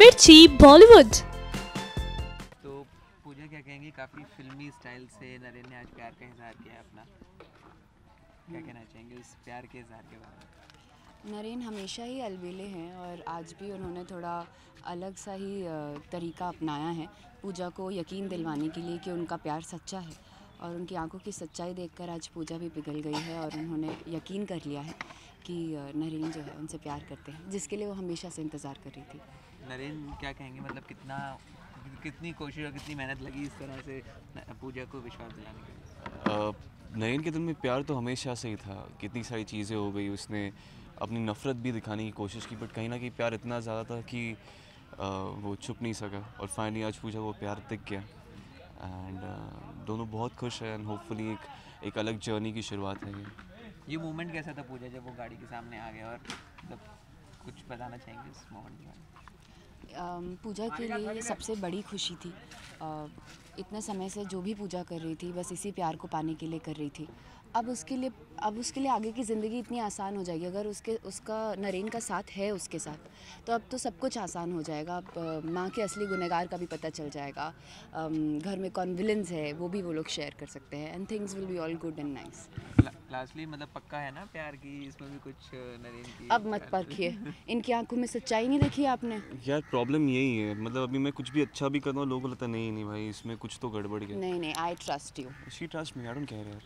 मिर्ची बॉलीवुड तो पूजा क्या कहेंगी? काफ़ी फिल्मी स्टाइल से नरेन ने आज प्यार का इजहार किया है अपना। क्या कहना चाहेंगे उस प्यार के इजहार के बारे में? नरेन हमेशा ही अलबेले हैं और आज भी उन्होंने थोड़ा अलग सा ही तरीका अपनाया है पूजा को यकीन दिलवाने के लिए कि उनका प्यार सच्चा है और उनकी आँखों की सच्चाई देखकर आज पूजा भी पिघल गई है और उन्होंने यकीन कर लिया है। कि नरेन जो है उनसे प्यार करते हैं जिसके लिए वो हमेशा से इंतज़ार कर रही थी। नरेन क्या कहेंगे? मतलब कितना कितनी कोशिश और कितनी मेहनत लगी इस तरह से पूजा को विश्वास दिलाने के लिए? नयन के दिल में प्यार तो हमेशा से ही था। कितनी सारी चीज़ें हो गई उसने अपनी नफ़रत भी दिखाने की कोशिश की बट कहीं ना कहीं प्यार इतना ज़्यादा था कि वो छुप नहीं सका। और फाइनली आज पूजा वो प्यार दिख गया। एंड दोनों बहुत खुश हैं एंड होपफुली एक एक अलग जर्नी की शुरुआत है ये। ये मोमेंट कैसा था पूजा जब वो गाड़ी के सामने आ गया और मतलब कुछ बताना चाहेंगे इस मोमेंट के बारे में? पूजा के लिए सबसे बड़ी खुशी थी। अ, इतने समय से जो भी पूजा कर रही थी बस इसी प्यार को पाने के लिए कर रही थी। अब उसके लिए अब उसके लिए आगे की ज़िंदगी इतनी आसान हो जाएगी। अगर उसके उसका नरेन का साथ है उसके साथ तो अब तो सब कुछ आसान हो जाएगा। अब माँ के असली गुनहगार का भी पता चल जाएगा। घर में कौन विलन्स है वो भी वो लोग शेयर कर सकते हैं। And things will be all good and nice lastly मतलब पक्का है ना प्यार की इसमें भी कुछ नरेन की अब मत परखिए इनकी आँखों में सच्चाई नहीं देखी आपने? यार प्रॉब्लम यही है। मतलब अभी मैं कुछ भी अच्छा भी करता हूँ लोगों को लगता नहीं नहीं भाई इसमें कुछ तो गड़बड़ गया। नहीं नहीं I trust you she trust me I don't care यार।